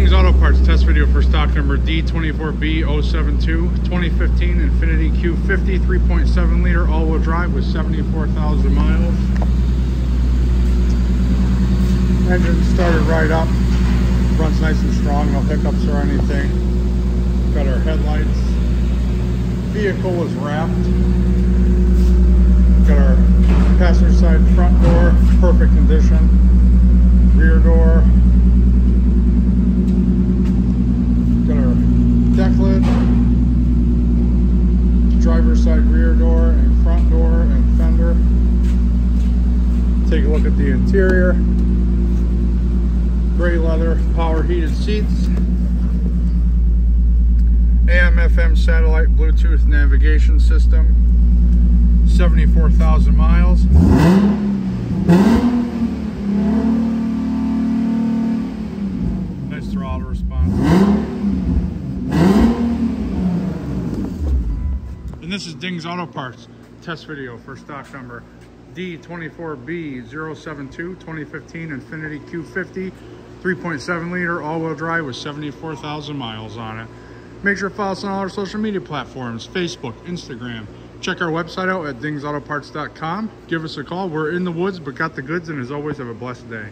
Dings Auto Parts test video for stock number D24B072 2015 Infiniti Q50 3.7 liter all-wheel drive with 74,000 miles. Engine started right up, runs nice and strong, no hiccups or anything. Got our headlights. Vehicle is wrapped. Got our passenger side front door, perfect condition. Rear door, deck lid, driver's side rear door and front door and fender. Take a look at the interior. Gray leather, power heated seats. AM, FM satellite Bluetooth navigation system. 74,000 miles. Nice throttle response. And this is Dings Auto Parts test video for stock number D24B072 2015 Infiniti Q50 3.7 liter all-wheel drive with 74,000 miles on it. Make sure to follow us on all our social media platforms, Facebook, Instagram. Check our website out at dingsautoparts.com. Give us a call. We're in the woods, but got the goods, and as always, have a blessed day.